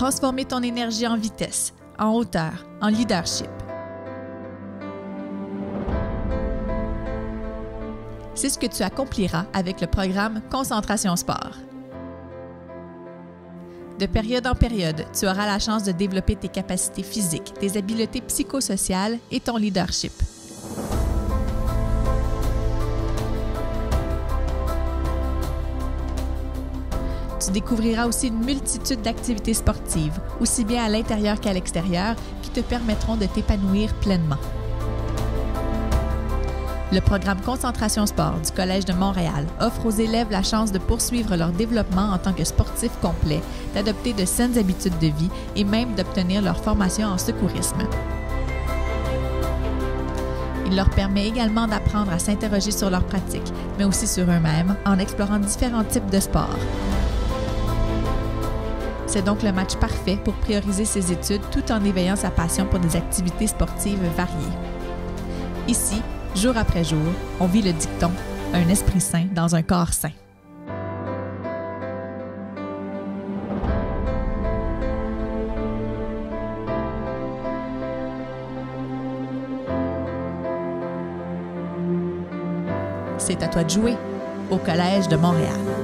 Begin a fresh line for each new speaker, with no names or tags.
transformer ton énergie en vitesse, en hauteur, en leadership. C'est ce que tu accompliras avec le programme Concentration Sport. De période en période, tu auras la chance de développer tes capacités physiques, tes habiletés psychosociales et ton leadership. Tu découvriras aussi une multitude d'activités sportives, aussi bien à l'intérieur qu'à l'extérieur, qui te permettront de t'épanouir pleinement. Le programme Concentration Sport du Collège de Montréal offre aux élèves la chance de poursuivre leur développement en tant que sportifs complets, d'adopter de saines habitudes de vie et même d'obtenir leur formation en secourisme. Il leur permet également d'apprendre à s'interroger sur leurs pratiques, mais aussi sur eux-mêmes en explorant différents types de sports. C'est donc le match parfait pour prioriser ses études tout en éveillant sa passion pour des activités sportives variées. Ici, Jour après jour, on vit le dicton Un esprit sain dans un corps sain. C'est à toi de jouer au Collège de Montréal.